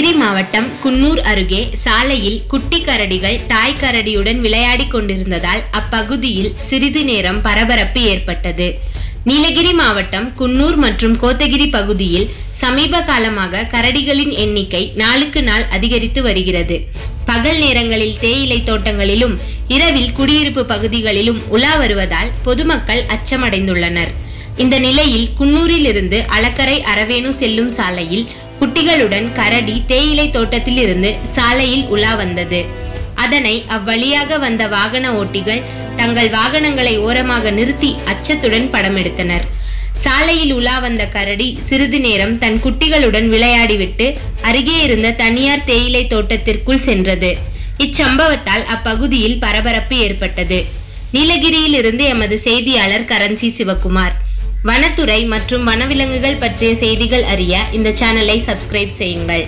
மாவட்டம் குன்னூர் அருகே சாலையில் குட்டி கரடிகள் தாய் கரடியுடன் விளையாடிக் கொண்டிருந்ததால் அப்பகுதியில் சிறிது நேரம் பரபரப்பு ஏற்பட்டது. நீலகிரி மாவட்டம் குன்னூர் மற்றும் கோத்தகிரி பகுதியில் சமீப காலமாக கரடிகளின் எண்ணிக்கை நாளுக்கு நாள் அதிகரித்து வருகிறது. பகல் நேரங்களில் தேயிலை தோட்டங்களிலும் இரவில் குடியிருப்பு பகுதிகளிலும் உலா வருவதால் பொதுமக்கள் அச்சமடைந்துள்ளனர். இந்த நிலையில் குன்னூரிலிருந்து அலக்கரை அரவேணு செல்லும் சாலையில் குட்டிகளுடன் கரடி தேயிலை தோட்டத்தில் இருந்து சாலையில் உலா வந்தது. அதனை அவ்வழியாக வந்த வாகன ஓட்டிகள் தங்கள் வாகனங்களை ஓரமாக நிறுத்தி அச்சத்துடன் படம் எடுத்தனர். சாலையில் உலா வந்த கரடி சிறிது நேரம் தன் குட்டிகளுடன் விளையாடிவிட்டு அருகே இருந்த தனியார் தேயிலை தோட்டத்திற்குள் சென்றது. இச்சம்பவத்தால் அப்பகுதியில் பரபரப்பு ஏற்பட்டது. நீலகிரியில் இருந்து எமது செய்தியாளர் கரன்சி சிவகுமார். வனத்துறை மற்றும் வனவிலங்குகள் பற்றிய செய்திகள் அறிய இந்த சேனலை சப்ஸ்கிரைப் செய்யுங்கள்.